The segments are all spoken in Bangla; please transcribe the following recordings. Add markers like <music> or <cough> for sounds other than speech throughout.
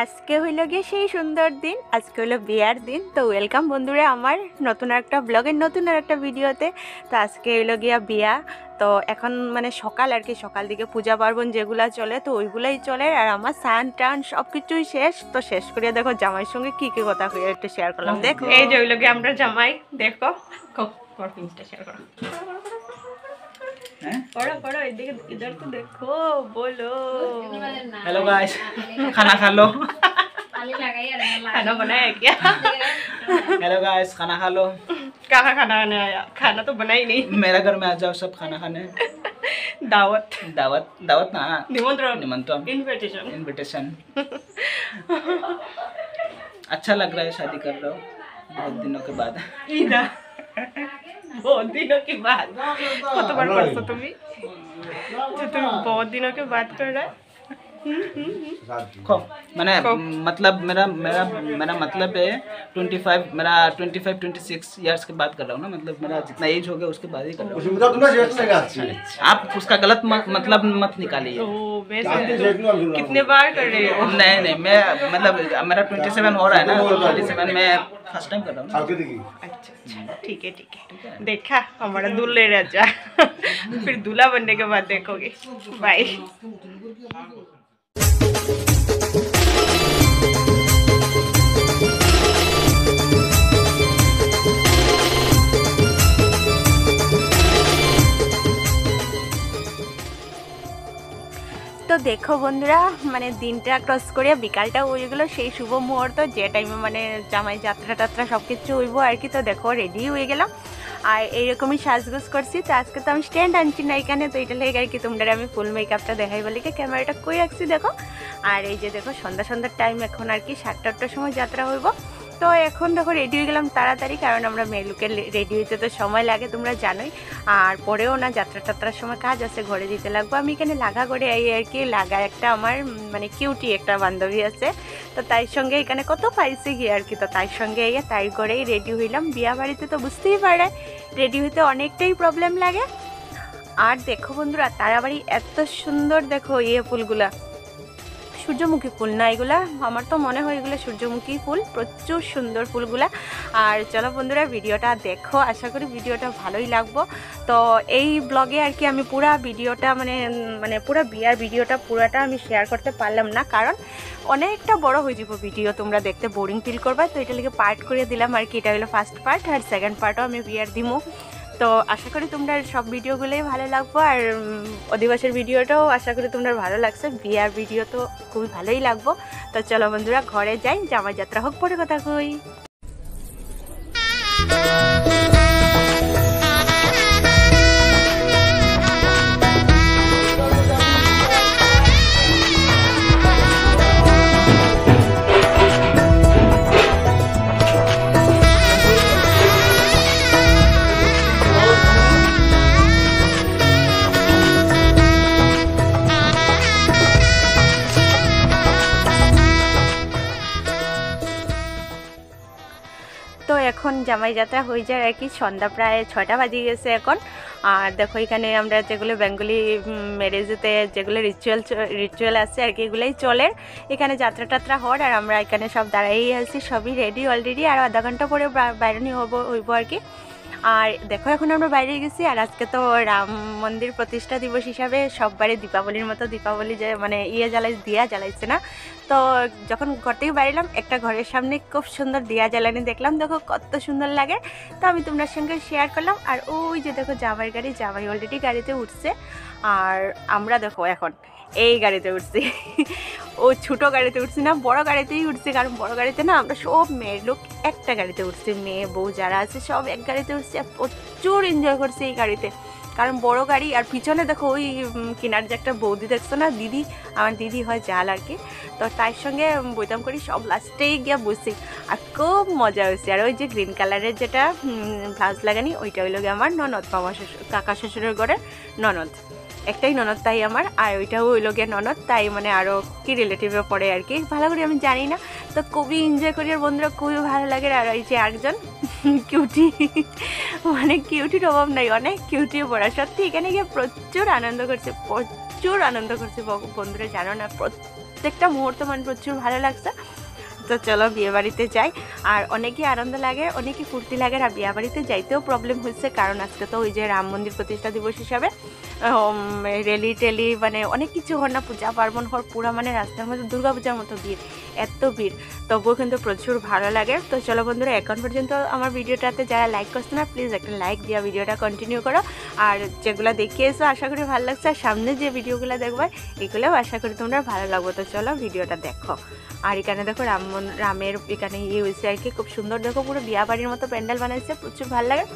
আজকে হইল গিয়ে সেই সুন্দর দিন, আজকে হলো বিয়ার দিন। তো ওয়েলকাম বন্ধুরা আমার নতুন একটা ব্লগের নতুন আর একটা ভিডিওতে তো আজকে হইল গিয়া বিয়া। তো এখন মানে সকাল আর কি, সকাল দিকে পূজা পার্বণ যেগুলা চলে, তো ওইগুলাই চলে। আর আমার সান টান সব কিছুই শেষ। তো শেষ করিয়া দেখো জামাইয়ের সঙ্গে কি কি কথা হয়ে একটু শেয়ার করলাম। দেখো। এই যে হইল গিয়ে আমরা জামাই, দেখো। শেয়ার করো। हेलो तो गाइस <laughs> खाना खा लो। खाना बनाया क्या? <laughs> हेलो गाइस खाना खा लो। कहाँ खाना खाने आया? खाना तो बना ही नहीं। मेरा घर में आ जाओ सब खाना खाने। दावत। दावत दावत ना? निमंत्रण। निमंत्रण। इनविटेशन इनविटेशन अच्छा लग रहा है शादी कर रहा बहुत दिनों के बाद। বহুদিনকে বাদ। কতবার করছ তুমি? তুমি বহুদিনকে বাদ করে खो। मैंने मतलब मेरा मेरा मेरा मतलब है ट्वेंटी फाइव मेरा twenty five twenty six years के बाद कर रहा हूँ ना मतलब मेरा जितना एज हो गया उसके बाद ही कर रहा हूँ। अच्छा। आप उसका गलत मत, मतलब मत निकालिए। तो कितने बार कर रहे हो? नहीं नहीं मैं मतलब मेरा ट्वेंटी सेवन हो रहा है ना ट्वेंटी सेवन में फ़र्स्ट टाइम कर रहा हूँ अच्छा, अच्छा। ठीक है ठीक है। देखा हमारा दूल्हे राजा फिर दूल्हा बनने के बाद देखोगे। बाय তো দেখো বন্ধুরা মানে দিনটা ক্রস করে বিকালটা হয়ে গেলো, সেই শুভ মুহূর্ত, যে টাইমে মানে জামাই যাত্রা টাত্রা সব কিছু হইব আর কি। তো দেখো রেডি হয়ে গেলাম। আর এইরকমই সাজগোজ করছি। তো আজকে তো আমি স্ট্যান্ড আনছি না এখানে, তো এটা লেগে কি তোমরা আমি ফুল মেকআপটা দেখাই বলি ক্যামেরাটা কই রাখছি দেখো। আর এই যে দেখো সন্ধ্যা সন্ধ্যার টাইম এখন আর কি সাতটা আটটার সময় যাত্রা হইব। তো এখন দেখো রেডি হয়ে গেলাম তাড়াতাড়ি, কারণ আমরা মেলুকে রেডি হইতে তো সময় লাগে, তোমরা জানোই। আর পরেও না, যাত্রা টাত্রার সময় কাজ আছে, ঘরে দিতে লাগবো। আমি এখানে লাগা করে এই আর কি, লাগা একটা আমার মানে কিউটি একটা বান্ধবী আছে। তো তাই সঙ্গে এখানে কত পাইছে গিয়ে আর কি, তো তাই সঙ্গে এই তাই করেই রেডি হইলাম। বিয়া বাড়িতে তো বুঝতেই পারে রেডি হইতে অনেকটাই প্রবলেম লাগে। আর দেখো বন্ধুরা তারা বাড়ি এত সুন্দর দেখো ইয়ে ফুলগুলা। সূর্যমুখী ফুল না এগুলা? আমার তো মনে হয় এগুলো সূর্যমুখী ফুল, প্রচুর সুন্দর ফুলগুলা। আর চলো বন্ধুরা, ভিডিওটা দেখো। আশা করি ভিডিওটা ভালোই লাগবো। তো এই ব্লগে আর কি আমি পুরা ভিডিওটা মানে মানে পুরা বিয়ার ভিডিওটা, পুরাটা আমি শেয়ার করতে পারলাম না। কারণ অনেকটা বড় হয়ে যাব ভিডিও তোমরা দেখতে বোরিং ফিল করবা। তো এটা লিখে পার্ট করে দিলাম আর কি। এটা হলো ফার্স্ট পার্ট আর সেকেন্ড পার্টও আমি বিয়ার দিমু। তো আশা করি তোমরা সব ভিডিওগুলোই ভালো লাগবো আর অধিবাসের ভিডিওটাও আশা করি তোমরা ভালো লাগছে। বিয়ার ভিডিও তো খুবই ভালোই লাগবো। তো চলো বন্ধুরা, ঘরে যাই জামা যাত্রা হোক, পরে কথা কই। জামাই যাত্রা হয়ে যায় আর কি। সন্ধ্যা প্রায় ছটা বাজে গেছে এখন। আর দেখো, এখানে আমরা যেগুলো বেঙ্গলি ম্যারেজেতে যেগুলো রিচুয়াল রিচুয়াল আছে আর কি, এগুলোই চলে। এখানে যাত্রা টাত্রা হওয়ার আর আমরা এখানে সব দাঁড়াই আছি, সবই রেডি অলরেডি আর আধা ঘণ্টা পরে বাইরনি হব, হইব আর কি। আর দেখো, এখন আমরা বাইরে গেছি, আর আজকে তো রাম মন্দির প্রতিষ্ঠা দিবস হিসাবে সববারে দীপাবলির মতো দীপাবলি যে মানে ইয়ে জ্বালাই, দিয়া জ্বালাইছে না? তো যখন ঘর থেকে বাইরেলাম একটা ঘরের সামনে খুব সুন্দর দিয়া জ্বালানি দেখলাম, দেখো কত সুন্দর লাগে। তো আমি তোমার সঙ্গে শেয়ার করলাম, আর ওই যে দেখো জামাই গাড়ি, জামাই অলরেডি গাড়িতে উঠছে। আর আমরা দেখো এখন এই গাড়িতে উঠছি। ও ছোটো গাড়িতে উঠছি না, বড় গাড়িতেই উঠছি, কারণ বড় গাড়িতে না আমরা সব মেয়ের লোক একটা গাড়িতে উঠছি, মেয়ে, বউ যারা আছে সব এক গাড়িতে উঠছি। আর প্রচুর এনজয় করছি এই গাড়িতে। কারণ বড় গাড়ি, আর পিছনে দেখো ওই কিনার যে একটা বৌদি দেখছ না, দিদি? আমার দিদি হয় জাল আর কি। তো তার সঙ্গে বইতাম করি, সব লাস্টেই গিয়ে বসি আর খুব মজা হয়েছে আর ওই যে গ্রিন কালারের যেটা ব্লাউজ লাগানি, ওইটা হইল গিয়ে আমার ননদ মামা শ্বশুর, কাকা শ্বশুরের ঘরের ননদ। একটাই ননদ, তাই আমার। আর ওইটাও হইল গিয়ে ননদ, তাই মানে আরও কি রিলেটিভে পড়ে আর কি। ভালো করে আমি জানি না। তো খুবই এনজয় করি, আর বন্ধুরা খুবই ভালো লাগে। আর এই যে একজন কিউটি মানে কিউটির অভাব নাই, অনেক কিউটি পড়া। সত্যি, এখানে গিয়ে প্রচুর আনন্দ করছে, প্রচুর আনন্দ করছে বন্ধুরা, জানো না, প্রত্যেকটা মুহূর্ত মানে প্রচুর ভালো লাগছে। তো চলো বিয়েবাড়িতে যাই। আর অনেকই আনন্দ লাগে, অনেকই ফুর্তি লাগে, আর বিয়েবাড়িতে যাইতেও প্রবলেম হচ্ছে, কারণ আজকে তো ওই যে রাম মন্দির প্রতিষ্ঠা দিবস হিসাবে। রেলি টেলি মানে অনেক কিছু হর না, পূজা পার্বণ হর পুরা মানে রাস্তার মধ্যে দুর্গা পূজার মতো ভিড়, এত ভিড়। তবুও কিন্তু প্রচুর ভালো লাগে। তো চলো বন্ধুরা, এখন পর্যন্ত আমার ভিডিওটাতে যারা লাইক করছে না প্লিজ একটা লাইক দিয়ে ভিডিওটা কন্টিনিউ করো। আর যেগুলো এসো, আশা করি ভালো লাগছে। আর সামনে যে ভিডিওগুলো দেখবে, এগুলোও আশা করি তোমরা ভালো লাগবে। তো চলো ভিডিওটা দেখো। আর এখানে দেখো রাম রামের এখানে ইয়ে হয়েছে আর কি খুব সুন্দর দেখো, পুরো বিয়া বাড়ির মতো প্যান্ডেল বানাইছে, প্রচুর ভালো লাগে।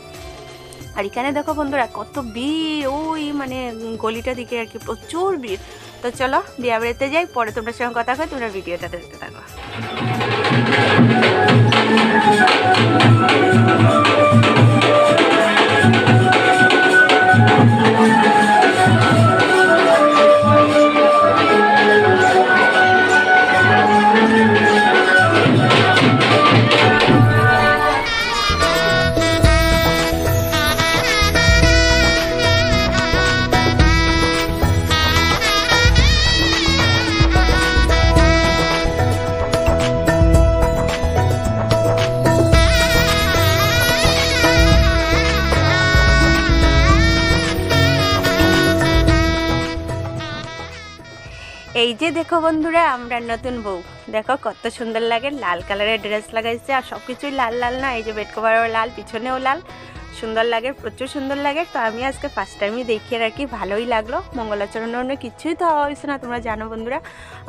আর এখানে দেখো বন্ধুরা, কত ভিড়, ওই মানে গলিটা দিকে আর কি প্রচুর ভিড়। তো চলো, বিয়া বাড়িতে যাই, পরে তোমরা সঙ্গে কথা হয় তোমরা ভিডিওটা দেখতে থাকো। এই যে দেখো বন্ধুরা, আমরা নতুন বউ। দেখো কত সুন্দর লাগে, লাল কালারের ড্রেস লাগাইছে, আর সব কিছুই লাল লাল না, এই যে বেড কভারও লাল, পিছনেও লাল। সুন্দর লাগে, প্রচুর সুন্দর লাগে। তো আমি আজকে ফার্স্ট টাইমই দেখি আর কি ভালোই লাগল। মঙ্গলাচরণের অন্য কিছুই তো হওয়া হয়েছে না, তোমরা জানো বন্ধুরা।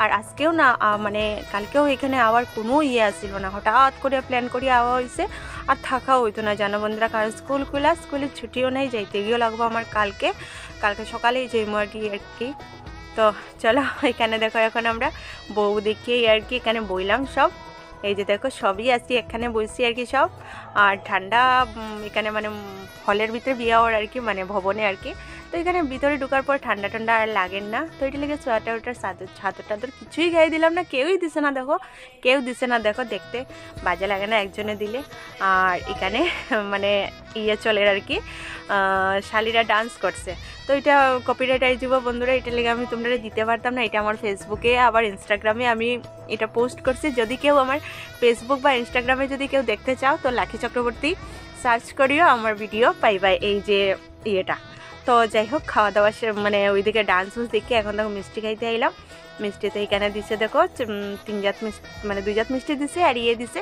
আর আজকেও না মানে কালকেও এখানে আবার কোনো ইয়ে আসছিল না, হঠাৎ করে প্ল্যান করে আওয়া হয়েছে। আর থাকাও হইতো না, জানো বন্ধুরা, কারণ স্কুল খোলা স্কুলের ছুটিও নেই, যাইতে গিয়েও লাগবো আমার কালকে। কালকে সকালেই যাইমো আর আর কি। তো চলো, এখানে দেখো এখন আমরা বউ দেখিয়ে আর কি এখানে বইলাম সব। এই যে দেখো, সবই আছি, এখানে বসছি আর কি সব। আর ঠান্ডা এখানে মানে হলের ভিতরে বিয়ে হওয়ার আর কি মানে ভবনে আর কি। তো এখানে ভিতরে ঢোকার পর ঠান্ডা ঠান্ডা আর লাগেন না। তো এটা লেগে সোয়েটার ওটার চাদর ছাদর টাদর কিছুই গায়ে দিলাম না, কেউই দিছে না দেখো, কেউ দিছে না দেখো দেখতে, বাজে লাগে না একজনে দিলে। আর এখানে <laughs> মানে ইয়ে চলে আর কি শালিরা ডান্স করছে। তো এটা কপিরাইট আই যাব বন্ধুরা, এটা লেগে আমি তোমরা দিতে পারতাম না, এটা আমার ফেসবুকে আবার ইনস্টাগ্রামে আমি এটা পোস্ট করছি। যদি কেউ আমার ফেসবুক বা ইনস্টাগ্রামে যদি কেউ দেখতে চাও, তো লাখি চক্রবর্তী সার্চ করিও আমার ভিডিও পাইবা এই যে ইয়েটা। তো যাই হোক খাওয়া দাওয়া মানে ওইদিকে ডান্স উন্স দেখে এখন দেখো মিষ্টি খাইতে আইলাম। মিষ্টিতে এখানে দিছে দেখো তিন জাত মিষ্টি মানে দুই জাত মিষ্টি দিছে আর ইয়ে দিছে।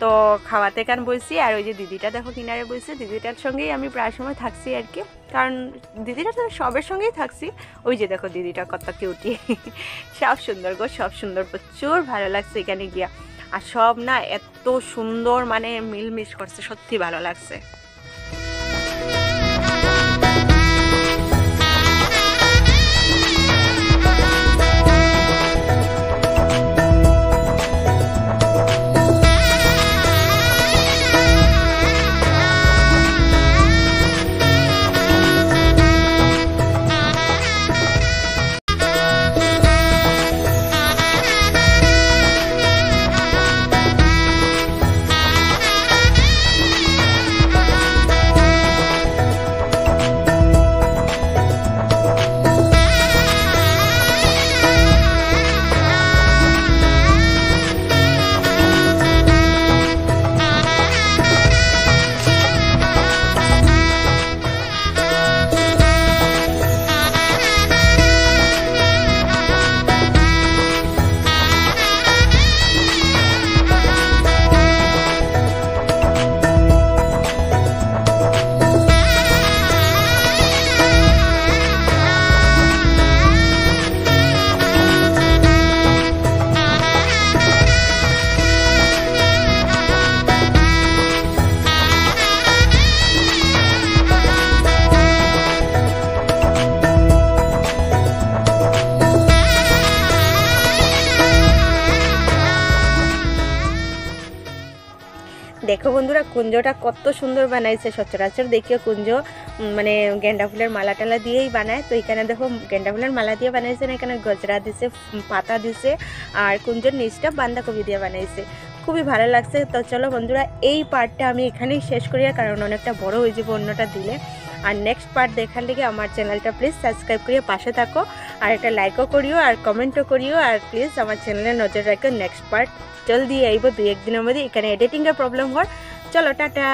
তো খাওয়াতে কান বসছি আর ওই যে দিদিটা দেখো কিনারে বসছে দিদিটার সঙ্গেই আমি প্রায় সময় থাকছি আর কি। কারণ দিদিটা তো সবের সঙ্গেই থাকছি। ওই যে দেখো দিদিটা কত কিউটি সব সুন্দর গো, সব সুন্দর, প্রচুর ভালো লাগছে এখানে গিয়া। আর সব না এত সুন্দর মানে মিলমিশ করছে, সত্যি ভালো লাগছে। দেখো বন্ধুরা, কুঞ্জটা কত সুন্দর বানাইছে সচরাচর। দেখিও কুঞ্জ মানে গেন্দা ফুলের মালা টালা দিয়েই বানায়। তো এখানে দেখো, গেন্দা ফুলের মালা দিয়ে বানাইছে না, এখানে গজরা দিছে পাতা দিছে, আর কুঞ্জর নিচটা বাঁধাকপি দিয়ে বানাইছে। খুবই ভালো লাগছে। তো চলো বন্ধুরা, এই পার্টটা আমি এখানেই শেষ করি, কারণ অনেকটা বড় হয়ে যাবে অন্যটা দিলে। আর নেক্সট পার্ট দেখার লেগে আমার চ্যানেলটা প্লিজ সাবস্ক্রাইব করিয়ে পাশে থাকো। আর একটা লাইকও করিও আর কমেন্টও করিও আর প্লিজ আমার চ্যানেলে নজর রাখো নেক্সট পার্ট জলদি আইব দুই একদিনের মধ্যে এখানে এডিটিংয়ের প্রবলেম হওয়ার। চলো, টাটা।